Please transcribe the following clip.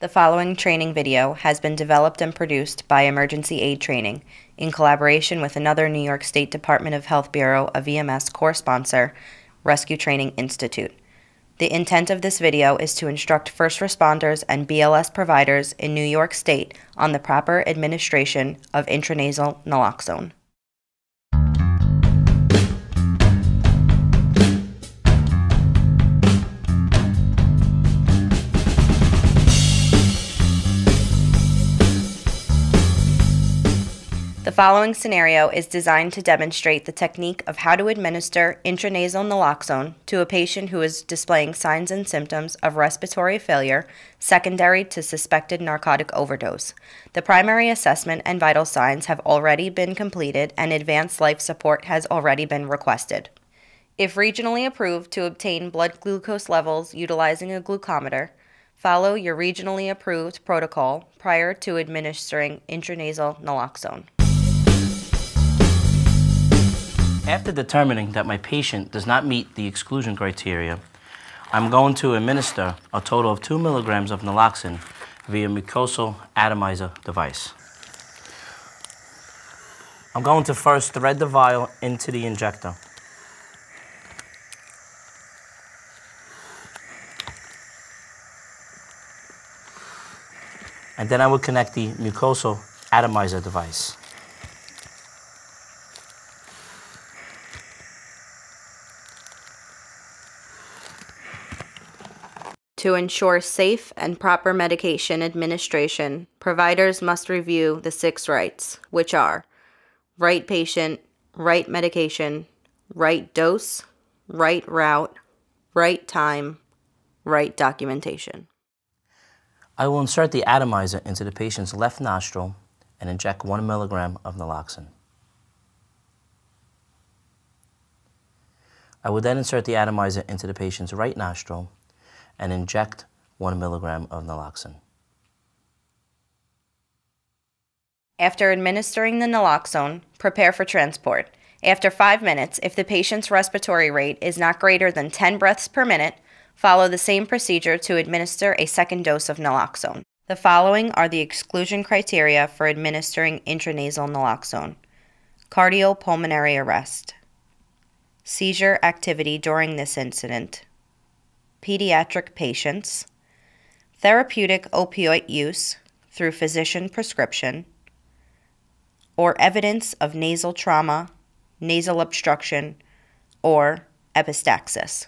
The following training video has been developed and produced by Emergency Aid Training in collaboration with another New York State Department of Health Bureau of EMS course sponsor, Rescue Training Institute. The intent of this video is to instruct first responders and BLS providers in New York State on the proper administration of intranasal naloxone. Following scenario is designed to demonstrate the technique of how to administer intranasal naloxone to a patient who is displaying signs and symptoms of respiratory failure secondary to suspected narcotic overdose. The primary assessment and vital signs have already been completed and advanced life support has already been requested. If regionally approved to obtain blood glucose levels utilizing a glucometer, follow your regionally approved protocol prior to administering intranasal naloxone. After determining that my patient does not meet the exclusion criteria, I'm going to administer a total of 2 milligrams of naloxone via mucosal atomizer device. I'm going to first thread the vial into the injector. And then I will connect the mucosal atomizer device. To ensure safe and proper medication administration, providers must review the six rights, which are right patient, right medication, right dose, right route, right time, right documentation. I will insert the atomizer into the patient's left nostril and inject one milligram of naloxone. I will then insert the atomizer into the patient's right nostril and inject 1 milligram of naloxone. After administering the naloxone, prepare for transport. After 5 minutes, if the patient's respiratory rate is not greater than 10 breaths per minute, follow the same procedure to administer a second dose of naloxone. The following are the exclusion criteria for administering intranasal naloxone cardiopulmonary arrest, seizure activity during this incident, pediatric patients, therapeutic opioid use through physician prescription, or evidence of nasal trauma, nasal obstruction, or epistaxis.